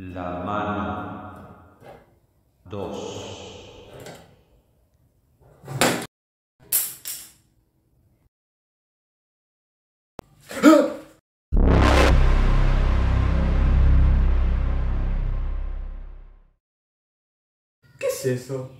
La mano. Dos. ¿Qué es eso?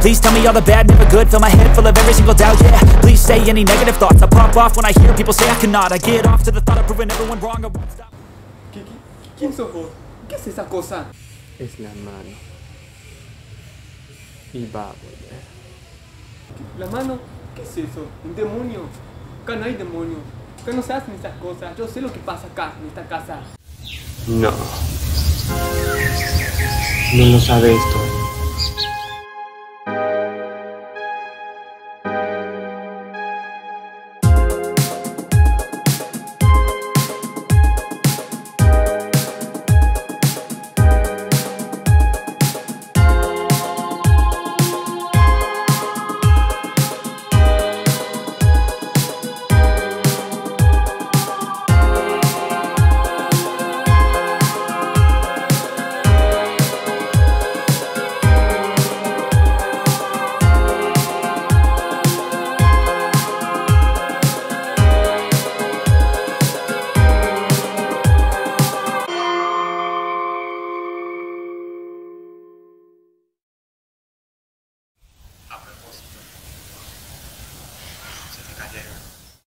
Please tell me all the bad, never good, fill my head full of every single doubt, yeah. Please say any negative thoughts, I pop off when I hear people say I cannot. I get off to the thought of proving everyone wrong, I won't stop. ¿Qui- qui- ¿Quién sos vos? ¿Qué es esa cosa? Es la mano. Y va a volver. ¿La mano? ¿Qué es eso? ¿Un demonio? Acá no hay demonio. Acá no se hacen esas cosas. Yo sé lo que pasa acá, en esta casa. No. No lo sabes todavía.